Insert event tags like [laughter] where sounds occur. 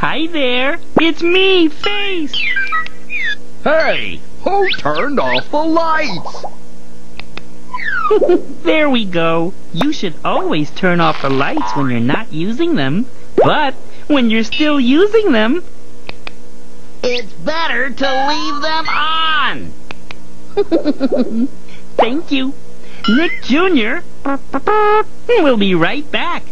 Hi there. It's me, Face. Hey, who turned off the lights? [laughs] there we go. You should always turn off the lights when you're not using them. But when you're still using them, it's better to leave them on. [laughs] Thank you. Nick Jr. [laughs] will be right back.